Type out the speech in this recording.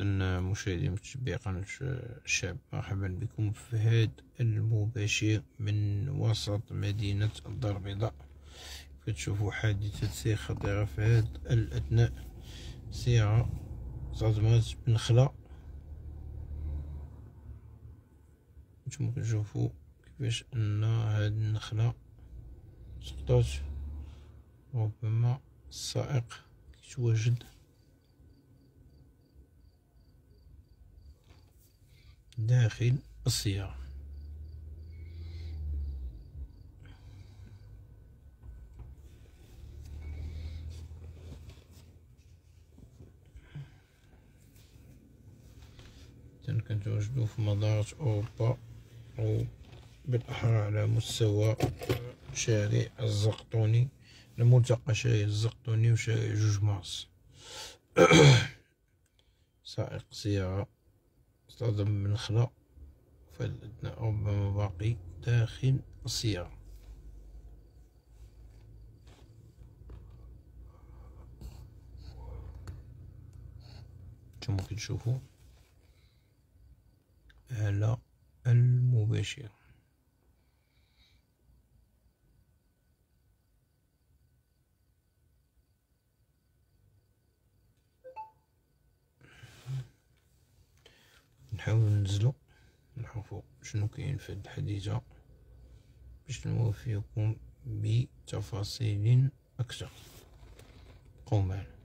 مشاهدي متتبعي قناة الشعب مرحبا بكم في هذا المباشر من وسط مدينة الدار البيضاء. كتشوفوا حادثة سير خطيرة في هذا الأثناء. سيارة صدمات بنخلة نتوما كتشوفوا كيفاش أن هاد النخلة سقطات ربما السائق كيتواجد. داخل السيارة كنتواجدو في مدارات أوروبا أو بالأحرى على مستوى شارع الزقطوني الملتقى شارع الزقطوني وشارع جوج مارس سائق سيارة اصطدم من خلا ربما باقي داخل السيارة. كما كتشوفوا على المباشر نحاول ننزلو نشوفو شنو كاين في هاد الحديثة باش نوفيكم بتفاصيل أكثر. قوم معنا.